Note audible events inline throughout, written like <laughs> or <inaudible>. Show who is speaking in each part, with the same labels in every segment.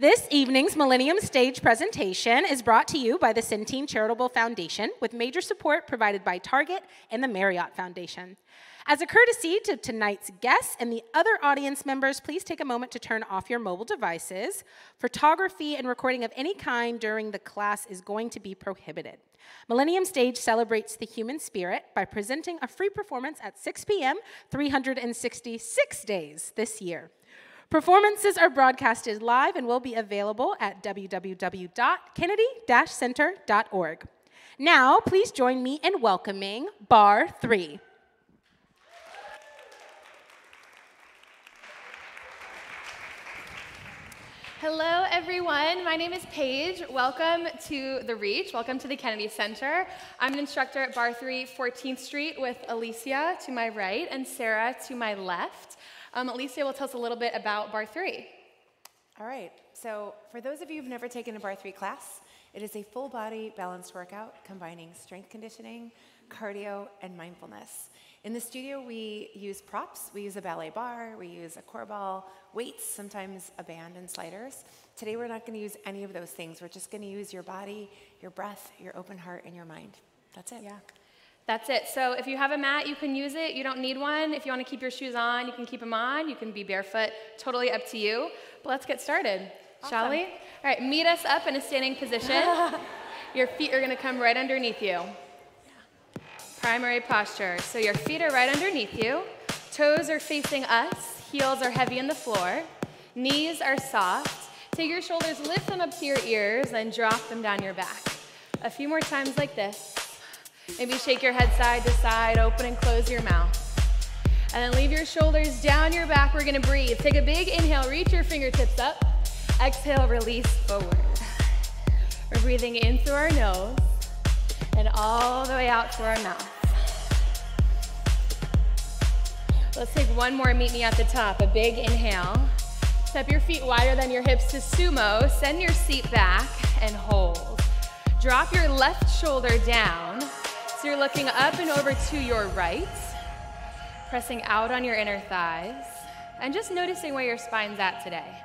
Speaker 1: This evening's Millennium Stage presentation is brought to you by the Centene Charitable Foundation with major support provided by Target and the Marriott Foundation. As a courtesy to tonight's guests and the other audience members, please take a moment to turn off your mobile devices. Photography and recording of any kind during the class is going to be prohibited. Millennium Stage celebrates the human spirit by presenting a free performance at 6 p.m. 366 days this year. Performances are broadcasted live and will be available at www.kennedy-center.org. Now, please join me in welcoming Bar 3.
Speaker 2: Hello, everyone. My name is Paige. Welcome to The Reach. Welcome to the Kennedy Center. I'm an instructor at Barre3, 14th Street, with Alicia to my right and Sarah to my left. Um, Alicia will tell us a little bit about Barre3.
Speaker 3: All right, so for those of you who've never taken a Barre3 class, it is a full body balanced workout combining strength conditioning, cardio, and mindfulness. In the studio, we use props. We use a ballet barre, we use a core ball, weights, sometimes a band and sliders. Today, we're not going to use any of those things. We're just going to use your body, your breath, your open heart, and your mind. That's it.
Speaker 2: Yeah. That's it. So if you have a mat, you can use it. You don't need one. If you want to keep your shoes on, you can keep them on. You can be barefoot. Totally up to you. But let's get started, awesome. shall we? All right, meet us up in a standing position. <laughs> your feet are going to come right underneath you. Primary posture. So your feet are right underneath you. Toes are facing us. Heels are heavy in the floor. Knees are soft. Take your shoulders, lift them up to your ears, and drop them down your back. A few more times like this. Maybe shake your head side to side, open and close your mouth. And then leave your shoulders down your back. We're gonna breathe. Take a big inhale, reach your fingertips up. Exhale, release forward. We're breathing in through our nose and all the way out through our mouth. Let's take one more, meet me at the top. A big inhale. Step your feet wider than your hips to sumo. Send your seat back and hold. Drop your left shoulder down so you're looking up and over to your right, pressing out on your inner thighs, and just noticing where your spine's at today.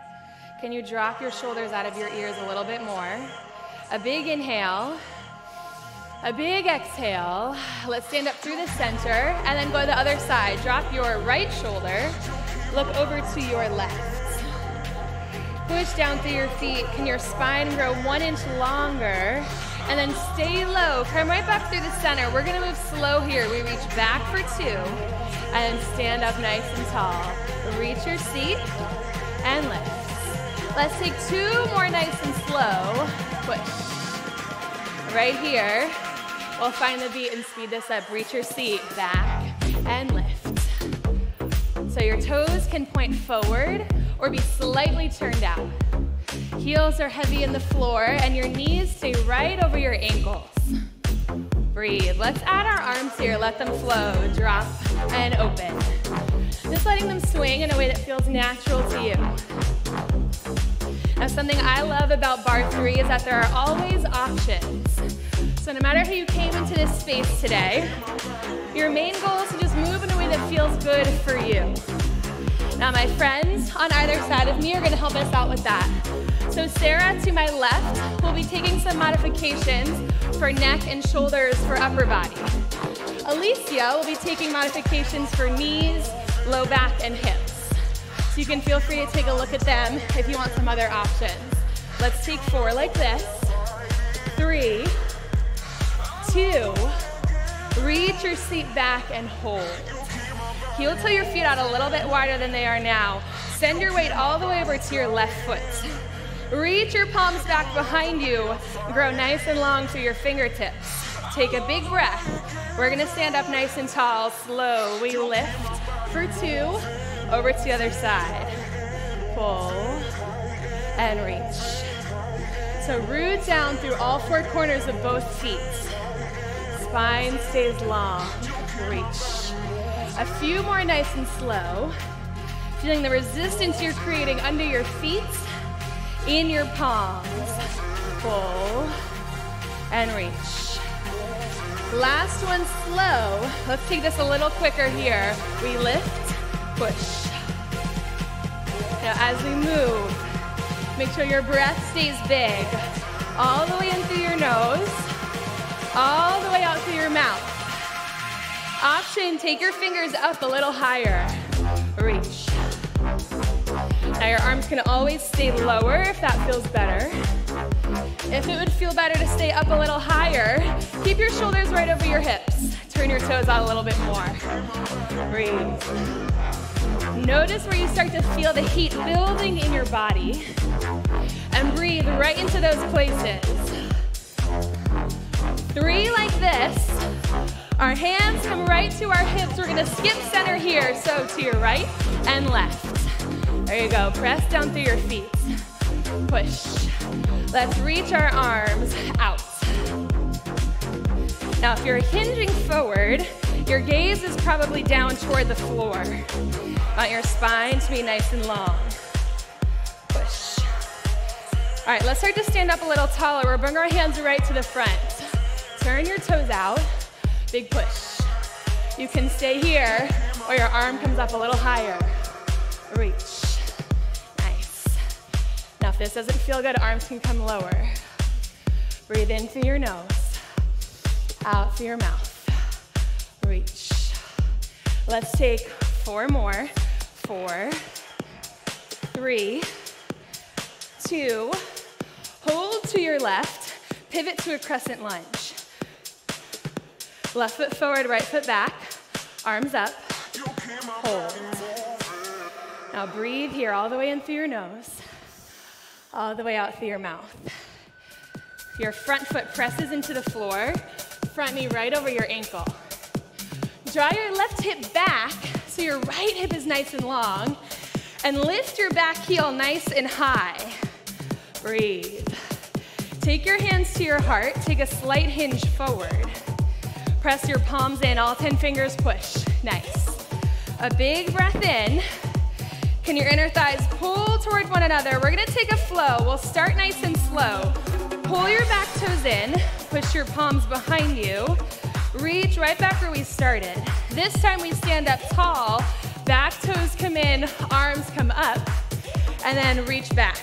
Speaker 2: Can you drop your shoulders out of your ears a little bit more? A big inhale, a big exhale. Let's stand up through the center and then go to the other side. Drop your right shoulder, look over to your left. Push down through your feet. Can your spine grow one inch longer? And then stay low. Come right back through the center. We're gonna move slow here. We reach back for two, and stand up nice and tall. Reach your seat, and lift. Let's take two more nice and slow. Push. Right here, we'll find the beat and speed this up. Reach your seat, back, and lift. So your toes can point forward or be slightly turned out. Heels are heavy in the floor and your knees stay right over your ankles. Breathe. Let's add our arms here. Let them flow. Drop and open. Just letting them swing in a way that feels natural to you. Now, something I love about Barre3 is that there are always options. So no matter how you came into this space today, your main goal is to just move in a way that feels good for you. Now my friends on either side of me are gonna help us out with that. So Sarah to my left will be taking some modifications for neck and shoulders for upper body. Alicia will be taking modifications for knees, low back, and hips. So you can feel free to take a look at them if you want some other options. Let's take four like this. Three, two, reach your seat back and hold. Heel till your feet out a little bit wider than they are now. Send your weight all the way over to your left foot. Reach your palms back behind you. Grow nice and long through your fingertips. Take a big breath. We're gonna stand up nice and tall, slow. We lift for two, over to the other side. Pull and reach. So root down through all four corners of both feet. Spine stays long. Reach. A few more nice and slow. Feeling the resistance you're creating under your feet in your palms. Pull and reach. Last one slow. Let's take this a little quicker here. We lift, push. Now, as we move, make sure your breath stays big. All the way in through your nose, all the way out through your mouth. Option, take your fingers up a little higher. Reach. Now your arms can always stay lower if that feels better. If it would feel better to stay up a little higher, keep your shoulders right over your hips. Turn your toes out a little bit more. Breathe. Notice where you start to feel the heat building in your body. And breathe right into those places. Three like this. Our hands come right to our hips. We're gonna skip center here. So to your right and left. There you go. Press down through your feet. Push. Let's reach our arms out. Now, if you're hinging forward, your gaze is probably down toward the floor. Want your spine to be nice and long. Push. All right, let's start to stand up a little taller. We'll bring our hands right to the front. Turn your toes out. Big push. You can stay here, or your arm comes up a little higher. Reach. If this doesn't feel good, arms can come lower. Breathe in through your nose, out through your mouth. Reach. Let's take four more. Four, three, two, hold to your left, pivot to a crescent lunge. Left foot forward, right foot back, arms up, hold. Now breathe here all the way in through your nose, all the way out through your mouth. Your front foot presses into the floor, front knee right over your ankle. Draw your left hip back so your right hip is nice and long, and lift your back heel nice and high. Breathe. Take your hands to your heart, take a slight hinge forward. Press your palms in, all 10 fingers push. Nice. A big breath in. Can your inner thighs pull toward one another? We're gonna take a flow. We'll start nice and slow. Pull your back toes in, push your palms behind you. Reach right back where we started. This time we stand up tall, back toes come in, arms come up, and then reach back.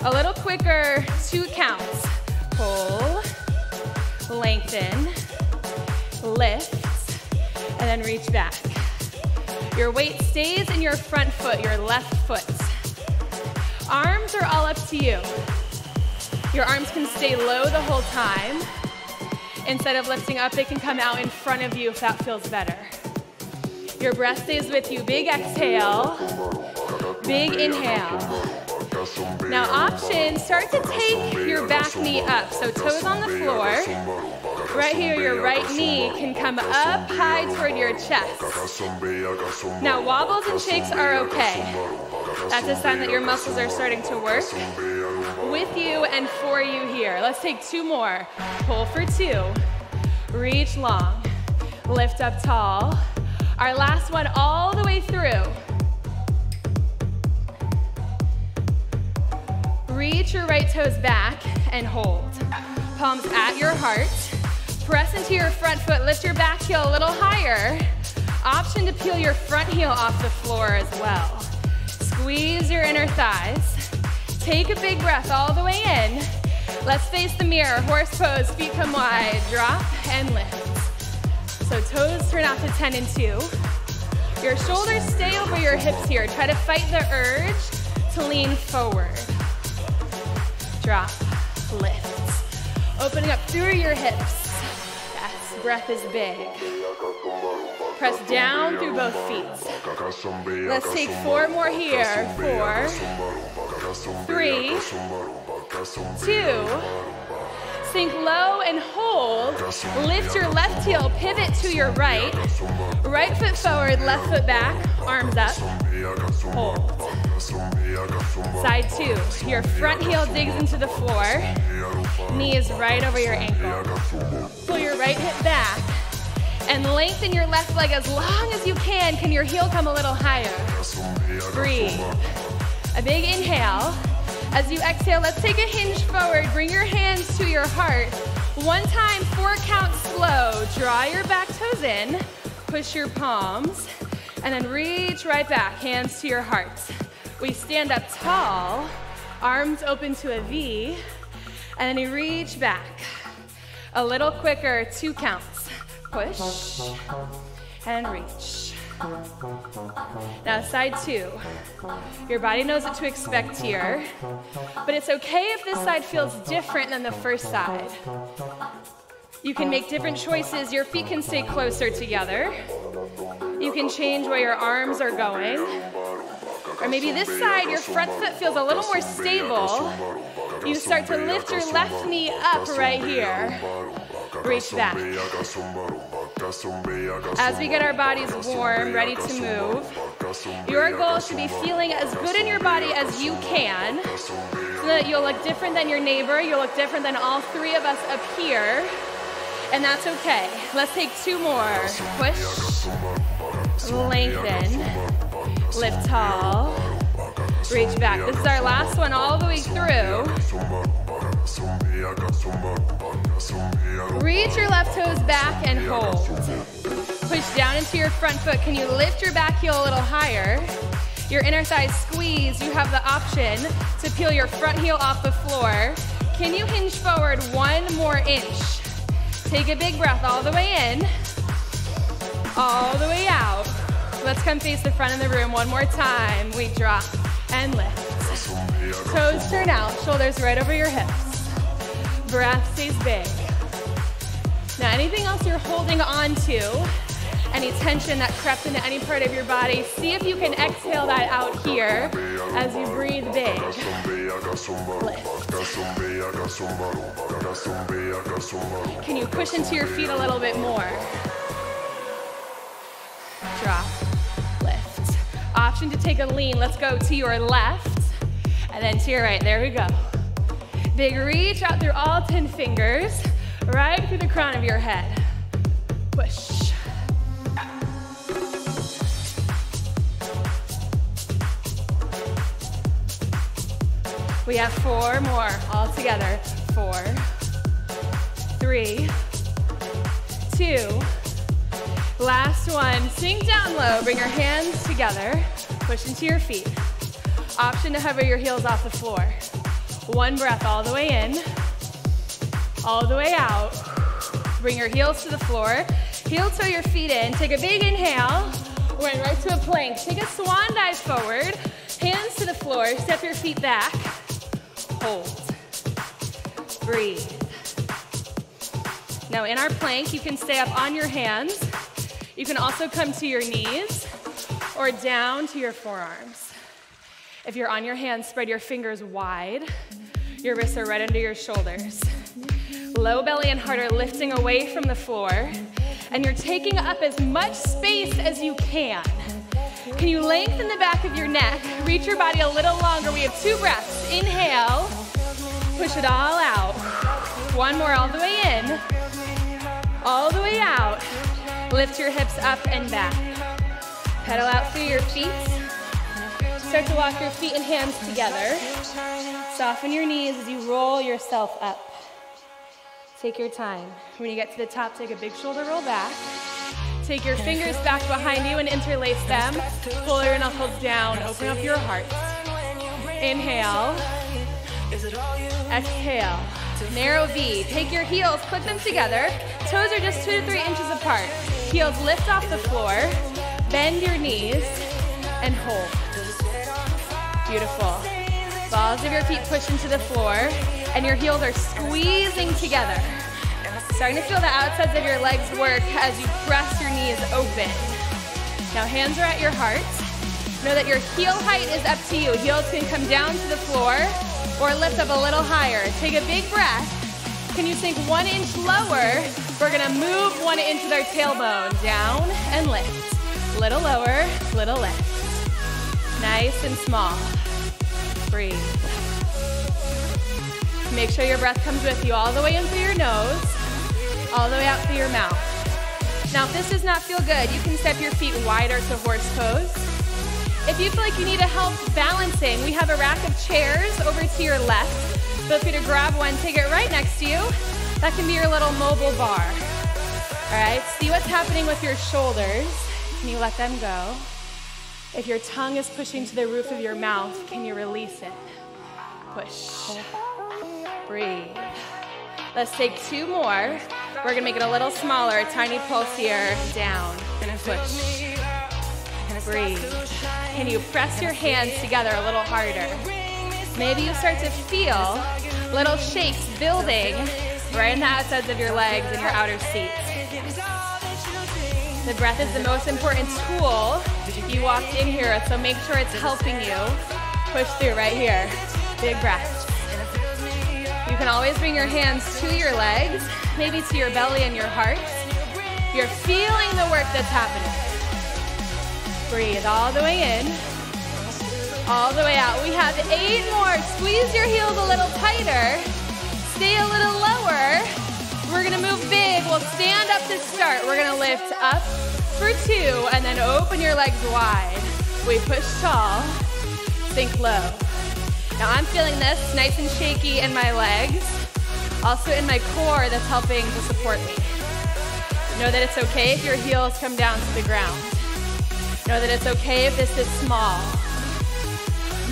Speaker 2: A little quicker, two counts. Pull, lengthen, lift, and then reach back. Your weight stays in your front foot, your left foot. Arms are all up to you. Your arms can stay low the whole time. Instead of lifting up, they can come out in front of you if that feels better. Your breath stays with you. Big exhale, big inhale. Now, option, start to take your back knee up. So, toes on the floor. Right here, your right knee can come up high toward your chest. Now, wobbles and shakes are okay. That's a sign that your muscles are starting to work with you and for you here. Let's take two more. Pull for two. Reach long. Lift up tall. Our last one all the way through. Reach your right toes back and hold. Palms at your heart. Press into your front foot. Lift your back heel a little higher. Option to peel your front heel off the floor as well. Squeeze your inner thighs. Take a big breath all the way in. Let's face the mirror. Horse pose, feet come wide. Drop and lift. So toes turn out to 10 and 2. Your shoulders stay over your hips here. Try to fight the urge to lean forward. Drop, lift. Opening up through your hips. Breath is big. Press down through both feet. Let's take four more here. Four, three, two, sink low and hold. Lift your left heel, pivot to your right. Right foot forward, left foot back, arms up. Hold. Side two. Your front heel digs into the floor. Knee is right over your ankle. Pull your right hip back and lengthen your left leg as long as you can. Can your heel come a little higher? Breathe. A big inhale. As you exhale, let's take a hinge forward. Bring your hands to your heart. One time, four counts slow. Draw your back toes in. Push your palms. And then reach right back, hands to your heart. We stand up tall, arms open to a V, and then you reach back. A little quicker, two counts. Push and reach. Now, side two. Your body knows what to expect here, but it's okay if this side feels different than the first side. You can make different choices. Your feet can stay closer together. You can change where your arms are going. Or maybe this side, your front foot feels a little more stable. You start to lift your left knee up right here. Reach back. As we get our bodies warm, ready to move, your goal should be feeling as good in your body as you can so that you'll look different than your neighbor, you'll look different than all three of us up here, and that's okay. Let's take two more. Push, lengthen, lift tall, reach back. This is our last one all the way through. Reach your left toes back and hold. Push down into your front foot. Can you lift your back heel a little higher? Your inner thigh squeeze. You have the option to peel your front heel off the floor. Can you hinge forward one more inch? Take a big breath all the way in, all the way out. Let's come face the front of the room one more time. We drop and lift. Toes turn out, shoulders right over your hips. Breath stays big. Now, anything else you're holding on to, any tension that crept into any part of your body, see if you can exhale that out here as you breathe big. Lift. Can you push into your feet a little bit more? Drop. Option to take a lean. Let's go to your left and then to your right. There we go. Big reach out through all 10 fingers right through the crown of your head. Push. We have four more all together. Four, three, two. Last one. Sink down low. Bring your hands together. Push into your feet. Option to hover your heels off the floor. One breath all the way in all the way out. Bring your heels to the floor. Heel toe your feet in. Take a big inhale. We're in right to a plank. Take a swan dive forward. Hands to the floor. Step your feet back. Hold. Breathe. Now in our plank, you can stay up on your hands. You can also come to your knees or down to your forearms. If you're on your hands, spread your fingers wide. Your wrists are right under your shoulders. Low belly and heart are lifting away from the floor, and you're taking up as much space as you can. Can you lengthen the back of your neck? Reach your body a little longer. We have two breaths. Inhale, push it all out. One more all the way in, all the way out. Lift your hips up and back. Pedal out through your feet. Start to walk your feet and hands together. Soften your knees as you roll yourself up. Take your time. When you get to the top, take a big shoulder roll back. Take your fingers back behind you and interlace them. Pull your knuckles down. Open up your heart. Inhale. Exhale. Narrow V. Take your heels, put them together. Toes are just two to three inches apart. Heels lift off the floor. Bend your knees and hold. Beautiful. Balls of your feet push into the floor and your heels are squeezing together. Starting to feel the outsides of your legs work as you press your knees open. Now hands are at your heart. Know that your heel height is up to you. Heels can come down to the floor or lift up a little higher. Take a big breath. Can you sink one inch lower? We're gonna move one inch with our tailbone. Down and lift. Little lower, little lift. Nice and small. Breathe. Make sure your breath comes with you all the way in through your nose, all the way out through your mouth. Now, if this does not feel good, you can step your feet wider to horse pose. If you feel like you need a help balancing, we have a rack of chairs over to your left. Feel free to grab one, take it right next to you. That can be your little mobile bar. All right, see what's happening with your shoulders. Can you let them go? If your tongue is pushing to the roof of your mouth, can you release it? Push. Breathe. Let's take two more. We're gonna make it a little smaller, a tiny pulse here, down, and a push. Breathe. Can you press your hands together a little harder? Maybe you start to feel little shapes building right in the outsides of your legs and your outer seats. The breath is the most important tool you walked in here, so make sure it's helping you push through right here. Big breath. You can always bring your hands to your legs, maybe to your belly and your heart. You're feeling the work that's happening. Breathe all the way in, all the way out. We have eight more. Squeeze your heels a little tighter. Stay a little lower. We're gonna move big. We'll stand up to start. We're gonna lift up for two and then open your legs wide. We push tall, sink low. Now I'm feeling this nice and shaky in my legs, also in my core that's helping to support me. Know that it's okay if your heels come down to the ground. Know that it's okay if this is small.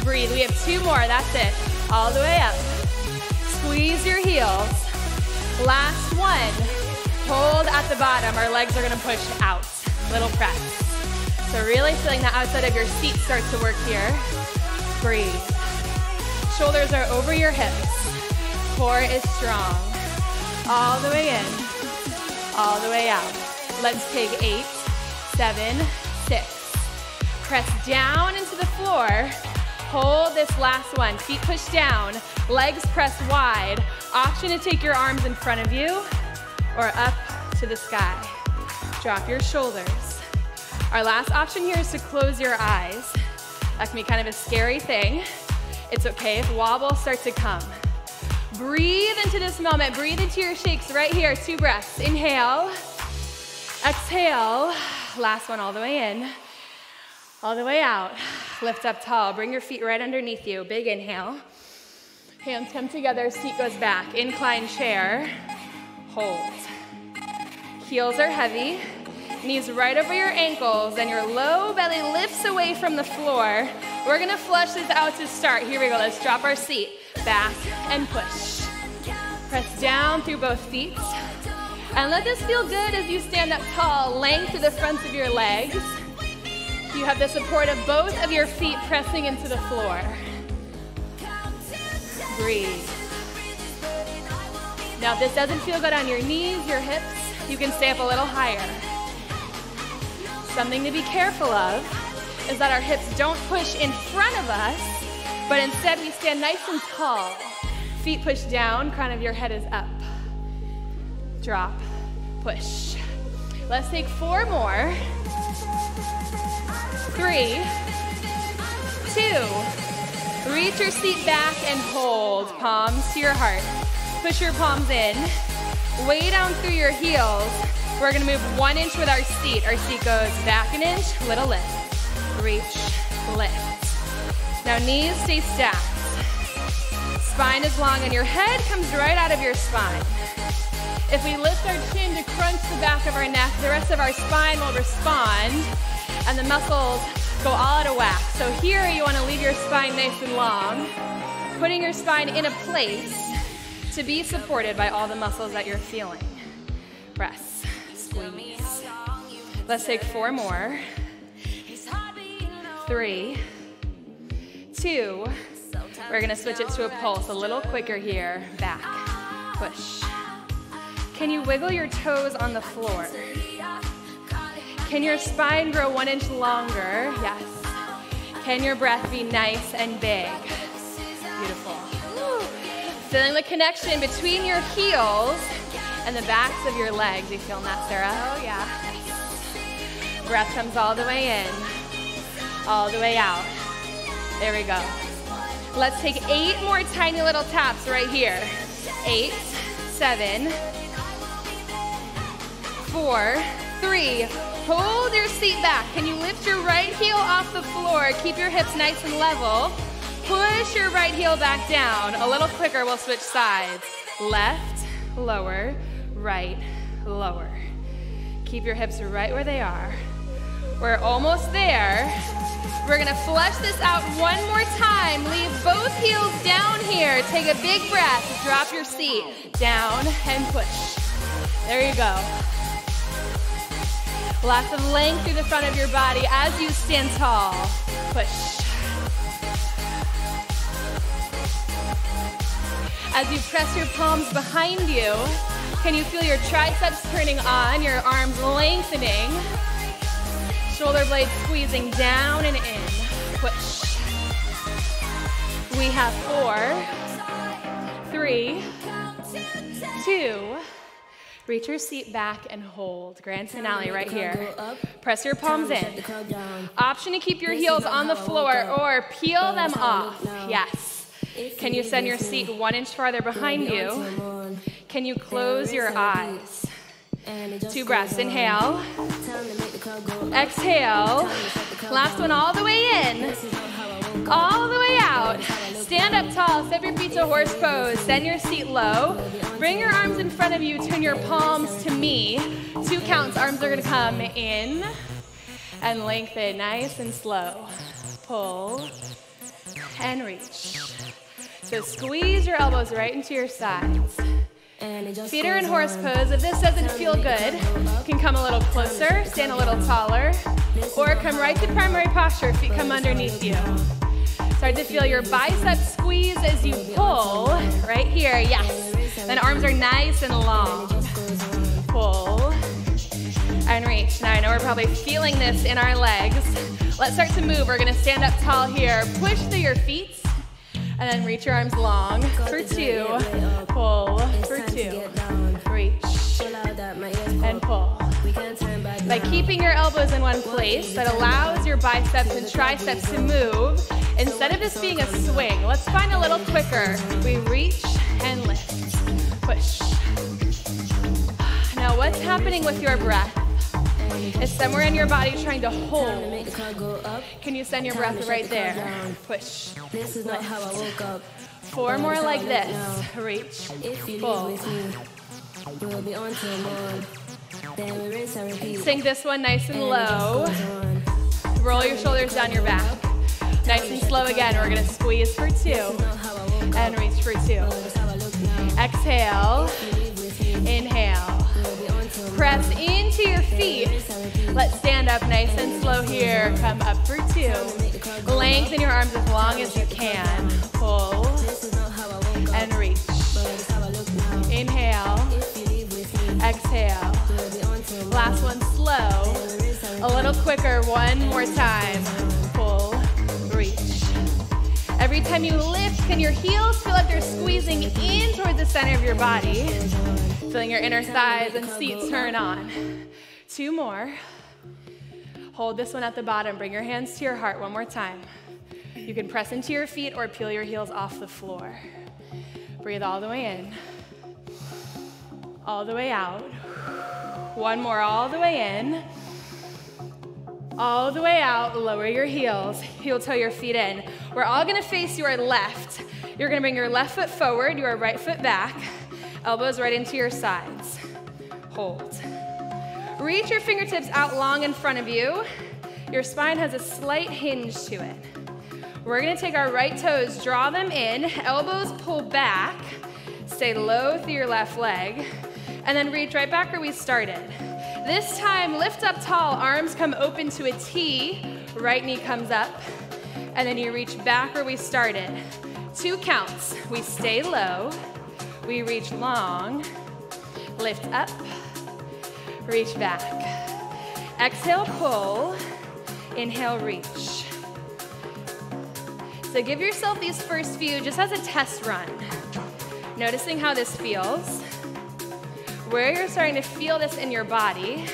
Speaker 2: Breathe, we have two more, that's it. All the way up. Squeeze your heels. Last one. Hold at the bottom. Our legs are gonna push out. Little press. So really feeling the outside of your seat start to work here. Breathe. Shoulders are over your hips. Core is strong. All the way in, all the way out. Let's take eight, seven, six. Press down into the floor. Hold this last one. Feet push down, legs press wide. Option to take your arms in front of you or up to the sky. Drop your shoulders. Our last option here is to close your eyes. That can be kind of a scary thing. It's okay if wobbles start to come. Breathe into this moment. Breathe into your shakes right here. Two breaths. Inhale. Exhale. Last one all the way in. All the way out. <sighs> Lift up tall. Bring your feet right underneath you. Big inhale. Hands come together. Seat goes back. Incline chair. Hold. Heels are heavy. Knees right over your ankles, and your low belly lifts away from the floor. We're gonna flush this out to start. Here we go. Let's drop our seat. Back and push. Press down through both feet. And let this feel good as you stand up tall, length to the fronts of your legs. You have the support of both of your feet pressing into the floor. Breathe. Now, if this doesn't feel good on your knees, your hips, you can stay up a little higher. Something to be careful of is that our hips don't push in front of us, but instead we stand nice and tall. Feet push down, crown of your head is up. Drop, push. Let's take four more. Three, two, reach your seat back and hold, palms to your heart. Push your palms in, way down through your heels. We're gonna move one inch with our seat. Our seat goes back an inch, little lift. Reach, lift. Now knees stay stacked. Spine is long and your head comes right out of your spine. If we lift our chin to crunch the back of our neck, the rest of our spine will respond and the muscles go all out of whack. So here you wanna leave your spine nice and long, putting your spine in a place to be supported by all the muscles that you're feeling. Press, squeeze. Let's take four more. Three, two, we're gonna switch it to a pulse a little quicker here. Back, push. Can you wiggle your toes on the floor? Can your spine grow one inch longer? Yes. Can your breath be nice and big? Beautiful. Feeling the connection between your heels and the backs of your legs. You feeling that, Sarah?
Speaker 3: Oh, yeah.
Speaker 2: Breath comes all the way in, all the way out. There we go. Let's take eight more tiny little taps right here. Eight, seven, four, three. Hold your seat back. Can you lift your right heel off the floor? Keep your hips nice and level. Push your right heel back down. A little quicker, we'll switch sides. Left, lower, right, lower. Keep your hips right where they are. We're almost there. We're gonna flush this out one more time. Leave both heels down here. Take a big breath. Drop your seat. Down and push. There you go. Lots of length through the front of your body as you stand tall. Push. As you press your palms behind you, can you feel your triceps turning on, your arms lengthening, shoulder blades squeezing down and in? Push. We have four, three, two, Reach your seat back and hold. Grand finale right here. Press your palms in. Option to keep your heels on the floor or peel them off. Yes. Can you send your seat one inch farther behind you? Can you close your eyes? Two breaths. Inhale. Exhale. Last one all the way in. All the way out. Stand up tall, step your feet to horse pose, send your seat low. Bring your arms in front of you, turn your palms to me. Two counts, arms are gonna come in and lengthen, nice and slow. Pull and reach. So squeeze your elbows right into your sides. Feet are in horse pose. If this doesn't feel good, you can come a little closer, stand a little taller, or come right to primary posture, feet come underneath you. Start to feel your biceps squeeze as you pull. Right here, yes. Then arms are nice and long. Pull and reach. Now I know we're probably feeling this in our legs. Let's start to move. We're gonna stand up tall here. Push through your feet and then reach your arms long for two. Pull for two. Reach and pull. By keeping your elbows in one place, that allows your biceps and triceps to move Instead of this being a swing, let's find a little quicker. We reach and lift. Push. Now, what's happening with your breath? Is somewhere in your body trying to hold. Can you send your breath right there? Push. This is not how I woke up. Four more like this. Reach. Pull. Sing this one nice and low. Roll your shoulders down your back. Nice and slow again. We're gonna squeeze for two and reach for two. Exhale, inhale. Press into your feet. Let's stand up nice and slow here. Come up for two. Lengthen your arms as long as you can. Pull and reach. Inhale, exhale. Last one slow. A little quicker, one more time. Full reach. Every time you lift, can your heels feel like they're squeezing in towards the center of your body? Feeling your inner thighs and seats turn on. Two more. Hold this one at the bottom. Bring your hands to your heart one more time. You can press into your feet or peel your heels off the floor. Breathe all the way in, all the way out. One more, all the way in all the way out, lower your heels, heel toe your feet in. We're all gonna face your left. You're gonna bring your left foot forward, your right foot back, elbows right into your sides. Hold. Reach your fingertips out long in front of you. Your spine has a slight hinge to it. We're gonna take our right toes, draw them in, elbows pull back, stay low through your left leg, and then reach right back where we started. This time, lift up tall, arms come open to a T, right knee comes up, and then you reach back where we started. Two counts. We stay low, we reach long, lift up, reach back. Exhale, pull, inhale, reach. So give yourself these first few just as a test run, noticing how this feels where you're starting to feel this in your body.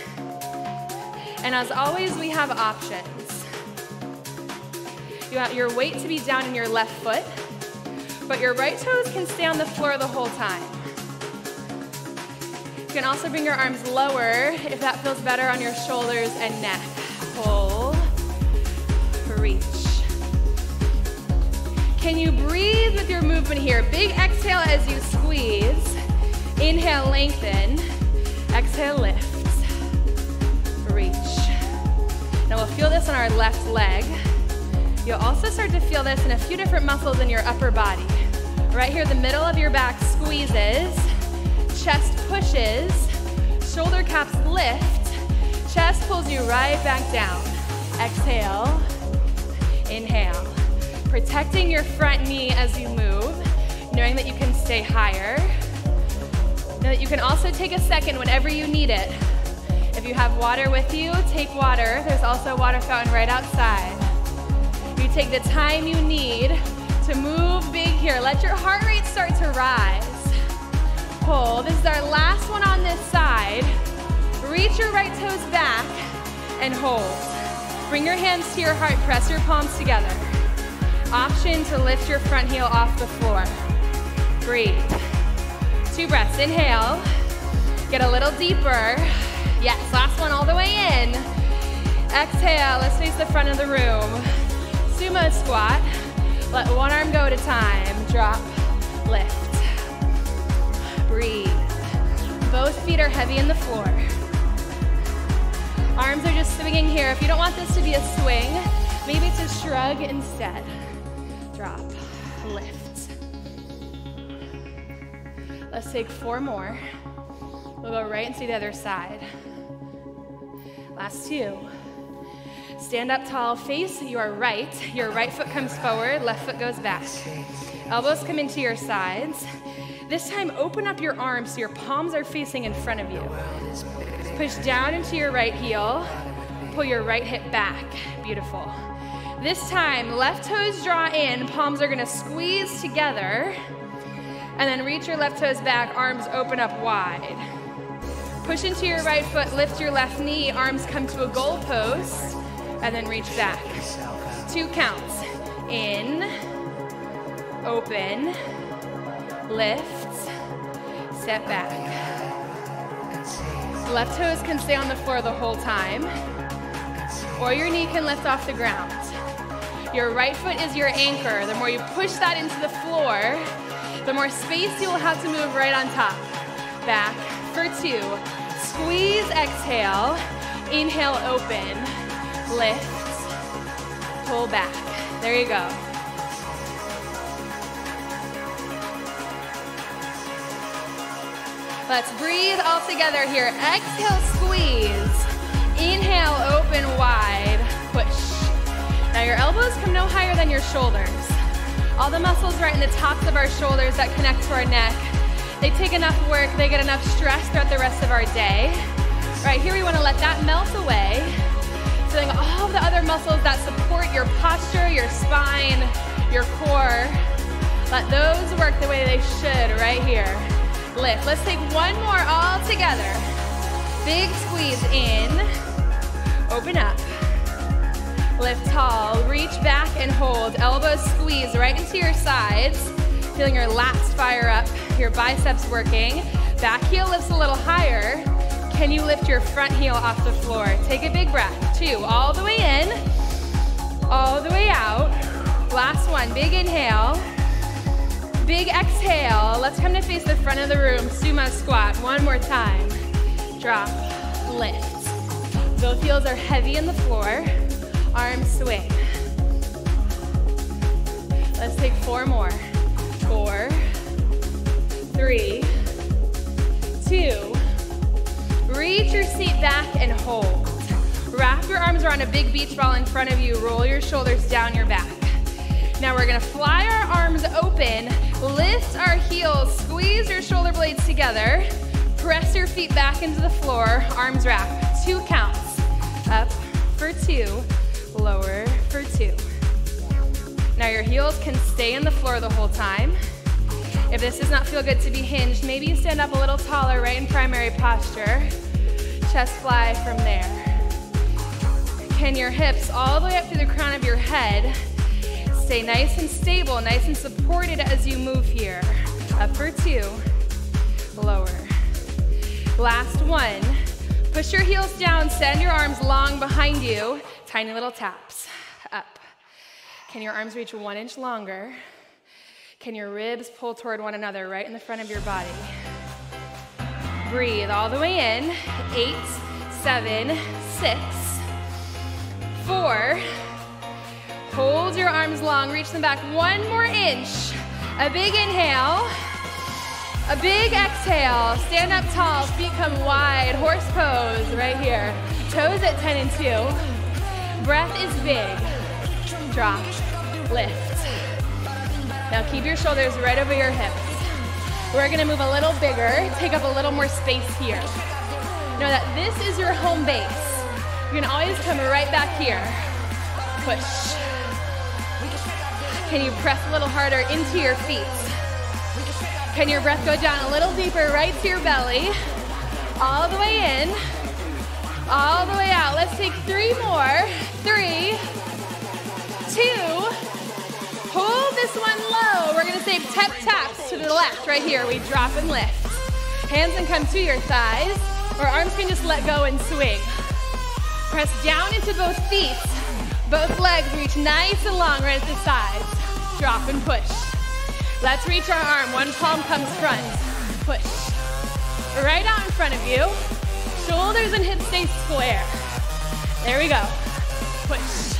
Speaker 2: And as always, we have options. You want your weight to be down in your left foot, but your right toes can stay on the floor the whole time. You can also bring your arms lower if that feels better on your shoulders and neck. Pull, reach. Can you breathe with your movement here? Big exhale as you squeeze. Inhale, lengthen. Exhale, lift. Reach. Now we'll feel this on our left leg. You'll also start to feel this in a few different muscles in your upper body. Right here, the middle of your back squeezes, chest pushes, shoulder caps lift, chest pulls you right back down. Exhale, inhale. Protecting your front knee as you move, knowing that you can stay higher. Know that you can also take a second whenever you need it. If you have water with you, take water. There's also a water fountain right outside. You take the time you need to move big here. Let your heart rate start to rise. Pull. This is our last one on this side. Reach your right toes back and hold. Bring your hands to your heart, press your palms together. Option to lift your front heel off the floor. Breathe. Two breaths. Inhale. Get a little deeper. Yes, last one all the way in. Exhale. Let's face the front of the room. Sumo squat. Let one arm go at a time. Drop, lift. Breathe. Both feet are heavy in the floor. Arms are just swinging here. If you don't want this to be a swing, maybe it's a shrug instead. Drop, Let's take four more. We'll go right into the other side. Last two. Stand up tall, face your right. Your right foot comes forward, left foot goes back. Elbows come into your sides. This time, open up your arms so your palms are facing in front of you. Push down into your right heel. Pull your right hip back. Beautiful. This time, left toes draw in, palms are gonna squeeze together. And then reach your left toes back, arms open up wide. Push into your right foot, lift your left knee, arms come to a goal post, and then reach back. Two counts. In, open, lift, step back. Left toes can stay on the floor the whole time, or your knee can lift off the ground. Your right foot is your anchor. The more you push that into the floor, the more space you will have to move right on top. Back for two. Squeeze, exhale. Inhale, open. Lift. Pull back. There you go. Let's breathe all together here. Exhale, squeeze. Inhale, open wide. Push. Now your elbows come no higher than your shoulders. All the muscles right in the tops of our shoulders that connect to our neck, they take enough work, they get enough stress throughout the rest of our day. Right here, we want to let that melt away. Feeling all the other muscles that support your posture, your spine, your core. Let those work the way they should right here. Lift. Let's take one more all together. Big squeeze in. Open up. Lift tall, reach back and hold. Elbows squeeze right into your sides. Feeling your lats fire up, your biceps working. Back heel lifts a little higher. Can you lift your front heel off the floor? Take a big breath. Two, all the way in, all the way out. Last one, big inhale. Big exhale. Let's come to face the front of the room. Sumo squat. One more time. Drop, lift. Both heels are heavy in the floor. Arms swing. Let's take four more. Four, three, two. Reach your seat back and hold. Wrap your arms around a big beach ball in front of you. Roll your shoulders down your back. Now we're gonna fly our arms open, lift our heels, squeeze your shoulder blades together, press your feet back into the floor, arms wrap. Two counts. Up for two, lower for two. Now your heels can stay in the floor the whole time. If this does not feel good to be hinged, maybe you stand up a little taller right in primary posture. Chest fly from there. Can your hips all the way up to the crown of your head stay nice and stable, nice and supported as you move here. Up for two, lower. Last one. Push your heels down, send your arms long behind you. Tiny little taps. Up. Can your arms reach one inch longer? Can your ribs pull toward one another right in the front of your body? Breathe all the way in. Eight, seven, six, four, Hold your arms long, reach them back one more inch. A big inhale, a big exhale. Stand up tall, feet come wide, horse pose right here. Toes at 10 and 2. Breath is big. Drop, lift. Now keep your shoulders right over your hips. We're gonna move a little bigger, take up a little more space here. Know that this is your home base. You can always come right back here. Push. Can you press a little harder into your feet? Can your breath go down a little deeper right to your belly? All the way in, all the way out. Let's take three more. Three, two, Hold this one low. We're gonna say tap taps to the left right here. We drop and lift. Hands can come to your thighs, or arms can just let go and swing. Press down into both feet. Both legs reach nice and long right at the sides. Drop and push. Let's reach our arm. One palm comes front. Push. Right out in front of you. Shoulders and hips stay square. There we go. Push.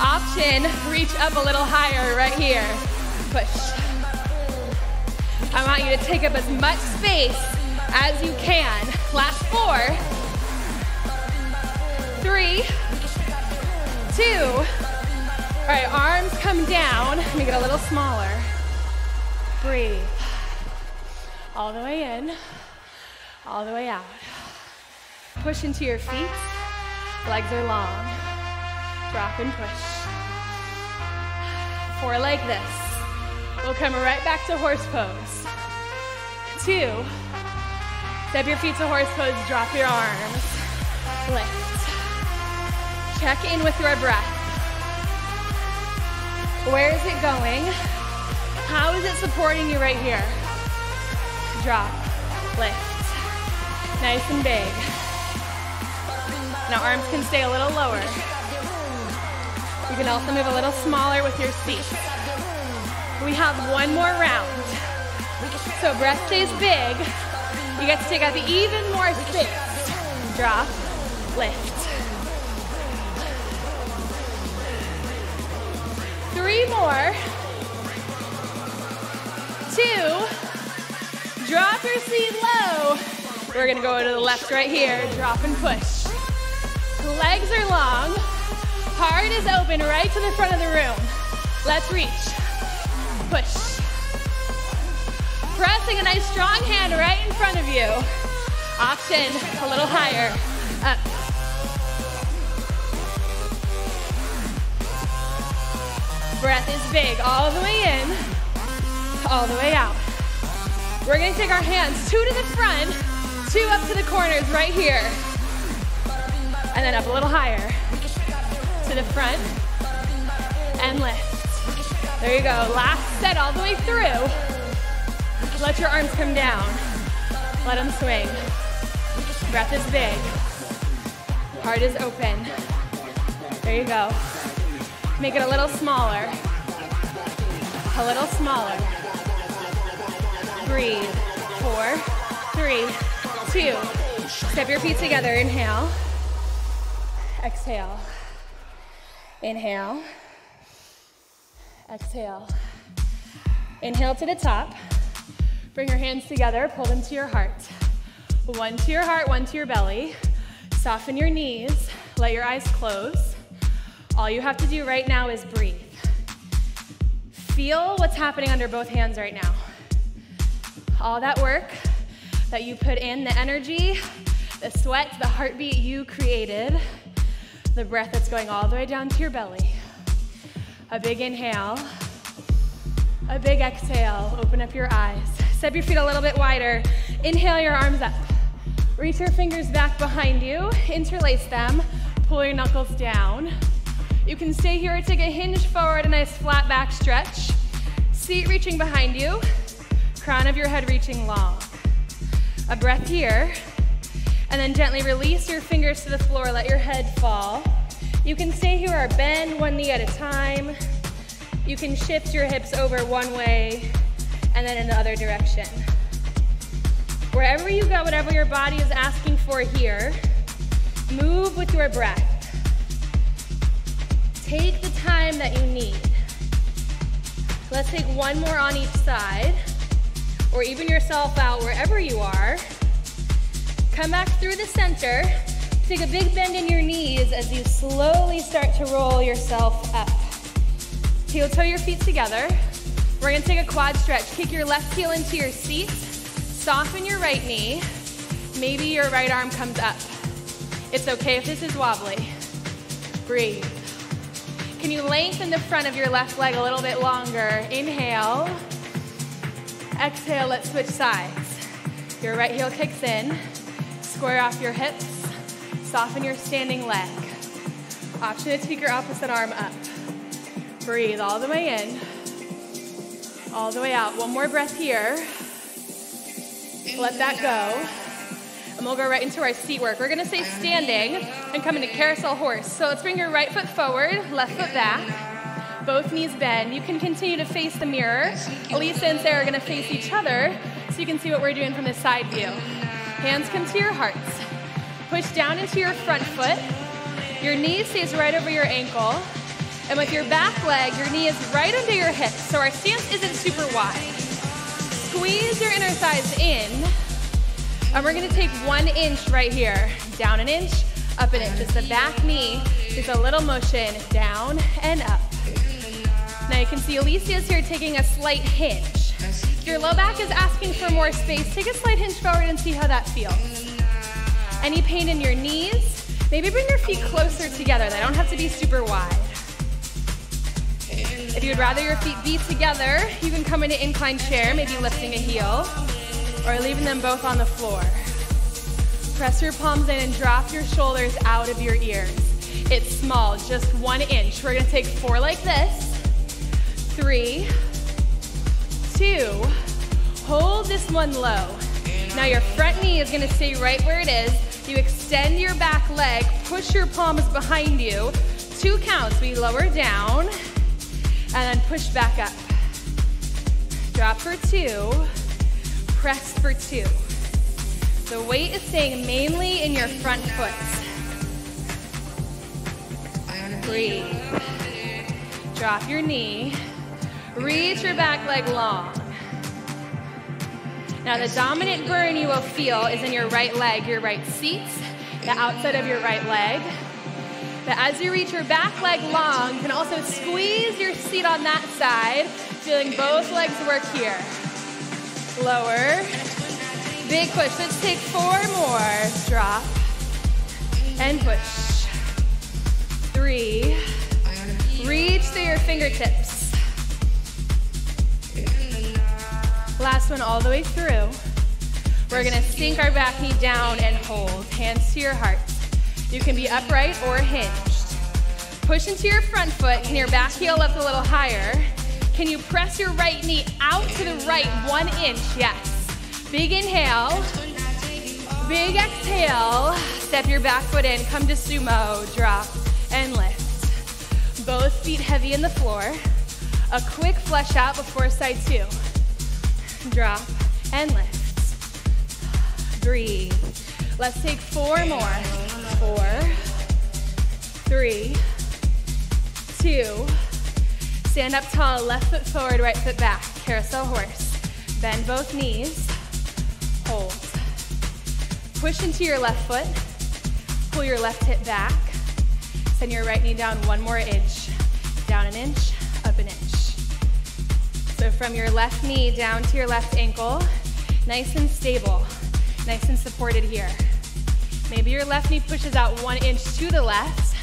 Speaker 2: Option, reach up a little higher right here. Push. I want you to take up as much space as you can. Last four, three, two. All right, arms come down. Let me get a little smaller. Breathe. All the way in, all the way out. Push into your feet. Legs are long drop and push. Four like this. We'll come right back to horse pose. Two. Step your feet to horse pose, drop your arms. Lift. Check in with your breath. Where is it going? How is it supporting you right here? Drop, lift. Nice and big. Now arms can stay a little lower. You can also move a little smaller with your feet. We have one more round. So breath stays big. You get to take up even more space. Drop, lift. Three more. Two. Drop your seat low. We're gonna go to the left right here. Drop and push. Legs are long. Heart is open right to the front of the room. Let's reach. Push. Pressing a nice strong hand right in front of you. Option, a little higher. Up. Breath is big, all the way in, all the way out. We're gonna take our hands two to the front, two up to the corners right here. And then up a little higher. To the front, and lift. There you go, last set all the way through. Let your arms come down. Let them swing. Breath is big. Heart is open. There you go. Make it a little smaller. A little smaller. Breathe. Four, three, two. Step your feet together. Inhale. Exhale. Inhale. Exhale. Inhale to the top. Bring your hands together, pull them to your heart. One to your heart, one to your belly. Soften your knees, let your eyes close. All you have to do right now is breathe. Feel what's happening under both hands right now. All that work that you put in, the energy, the sweat, the heartbeat you created, the breath that's going all the way down to your belly. A big inhale, a big exhale. Open up your eyes. Step your feet a little bit wider. Inhale your arms up. Reach your fingers back behind you. Interlace them. Pull your knuckles down. You can stay here or take a hinge forward, a nice flat back stretch. Seat reaching behind you. Crown of your head reaching long. A breath here. And then gently release your fingers to the floor. Let your head fall. You can stay here or bend one knee at a time. You can shift your hips over one way and then in the other direction. Wherever you go, whatever your body is asking for here, Move with your breath. Take the time that you need. Let's take one more on each side, or even yourself out wherever you are. Come back through the center. Take a big bend in your knees as you slowly start to roll yourself up. Heel toe your feet together. We're gonna take a quad stretch. Kick your left heel into your seat. Soften your right knee. Maybe your right arm comes up. It's okay if this is wobbly. Breathe. Can you lengthen the front of your left leg a little bit longer? Inhale. Exhale, let's switch sides. Your right heel kicks in. Square off your hips. Soften your standing leg. Option to take your opposite arm up. Breathe all the way in. All the way out. One more breath here. Let that go. And we'll go right into our seat work. We're gonna stay standing and come into carousel horse. So let's bring your right foot forward, left foot back. Both knees bend. You can continue to face the mirror. Elisa and Sarah are gonna face each other so you can see what we're doing from the side view. Hands come to your hearts. Push down into your front foot. Your knee stays right over your ankle. And with your back leg, your knee is right under your hip. So our stance isn't super wide. Squeeze your inner thighs in. And we're gonna take one inch right here. Down an inch, up an inch. Just the back knee, just a little motion down and up. Now you can see Alicia's here taking a slight hinge. Your low back is asking for more space, take a slight hinge forward and see how that feels. Any pain in your knees? Maybe bring your feet closer together. They don't have to be super wide. If you'd rather your feet be together, you can come into incline chair, maybe lifting a heel, or leaving them both on the floor. Press your palms in and drop your shoulders out of your ears. It's small, just one inch. We're gonna take four like this. Three, two, hold this one low. Now your front knee is gonna stay right where it is. You extend your back leg, push your palms behind you. Two counts, we lower down, and then push back up. Drop for two, press for two. The weight is staying mainly in your front foot. Breathe. Drop your knee. Reach your back leg long. Now the dominant burn you will feel is in your right leg, your right seat, the outside of your right leg. But as you reach your back leg long, you can also squeeze your seat on that side, feeling both legs work here. Lower. Big push. Let's take four more. Drop. And push. Three. Reach through your fingertips. Last one all the way through. We're gonna sink our back knee down and hold. Hands to your heart. You can be upright or hinged. Push into your front foot. Can your back heel lift a little higher? Can you press your right knee out to the right one inch? Yes. Big inhale. Big exhale. Step your back foot in. Come to sumo. Drop and lift. Both feet heavy in the floor. A quick flush out before side two. Drop and lift. Three. Let's take four more. Four, three, two. Stand up tall, left foot forward, right foot back. Carousel horse. Bend both knees. Hold. Push into your left foot. Pull your left hip back. Send your right knee down one more inch. Down an inch. So from your left knee down to your left ankle, nice and stable, nice and supported here. Maybe your left knee pushes out one inch to the left,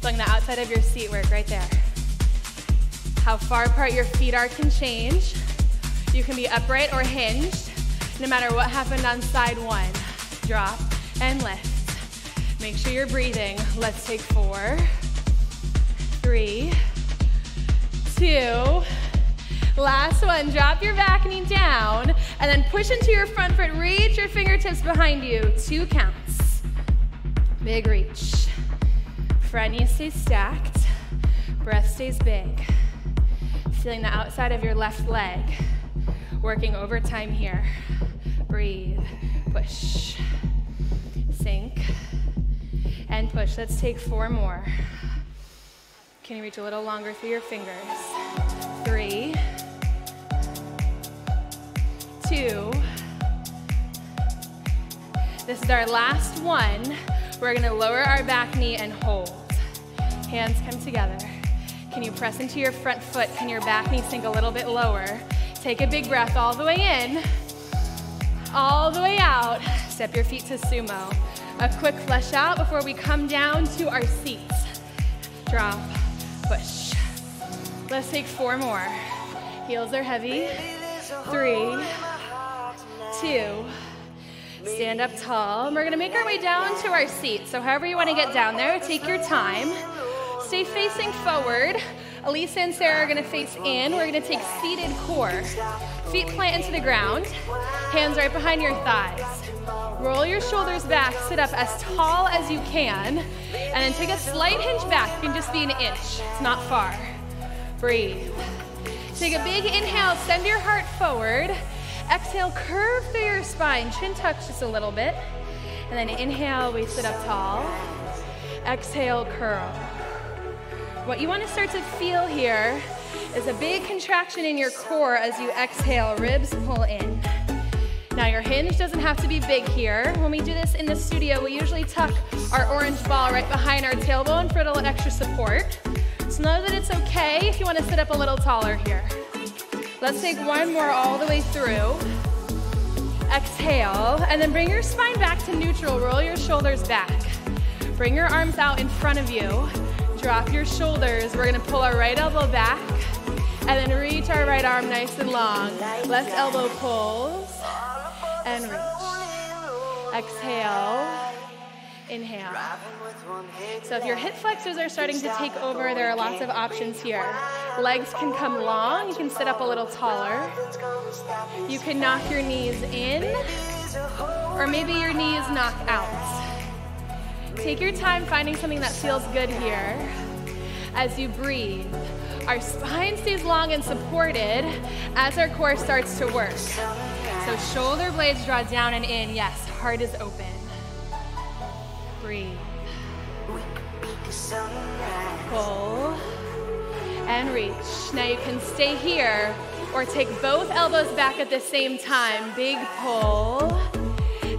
Speaker 2: feeling the outside of your seat work right there. How far apart your feet are can change. You can be upright or hinged, no matter what happened on side one. Drop and lift. Make sure you're breathing. Let's take four, three, two, Last one, drop your back knee down and then push into your front foot. Reach your fingertips behind you. Two counts. Big reach. Front knee stays stacked. Breath stays big. Feeling the outside of your left leg. Working overtime here. Breathe. Push. Sink. and push. Let's take four more. Can you reach a little longer through your fingers? Three, two. This is our last one. We're gonna lower our back knee and hold. Hands come together. Can you press into your front foot? Can your back knee sink a little bit lower? Take a big breath all the way in, all the way out. Step your feet to sumo. A quick flush out before we come down to our seats. Drop, push. Let's take four more. Heels are heavy. Three, two, stand up tall. And we're gonna make our way down to our seat. So however you wanna get down there, take your time. Stay facing forward. Elisa and Sarah are gonna face in. We're gonna take seated core. Feet plant into the ground. Hands right behind your thighs. Roll your shoulders back, sit up as tall as you can, and then take a slight hinge back. It can just be an inch, it's not far. Breathe. Take a big inhale, send your heart forward. Exhale, curve through your spine, chin tuck just a little bit. And then inhale, we sit up tall. Exhale, curl. What you want to start to feel here is a big contraction in your core as you exhale, ribs pull in. Now your hinge doesn't have to be big here. When we do this in the studio, we usually tuck our orange ball right behind our tailbone for a little extra support. So know that it's okay if you want to sit up a little taller here. Let's take one more all the way through. Exhale, and then bring your spine back to neutral. Roll your shoulders back. Bring your arms out in front of you. Drop your shoulders. We're gonna pull our right elbow back and then reach our right arm nice and long. Left elbow pulls and reach. Exhale, inhale. So if your hip flexors are starting to take over, there are lots of options here. Legs can come long, you can sit up a little taller. You can knock your knees in, or maybe your knees knock out. Take your time finding something that feels good here as you breathe. Our spine stays long and supported as our core starts to work. So shoulder blades draw down and in. Yes, heart is open. Breathe. Pull and reach. Now you can stay here or take both elbows back at the same time. Big pull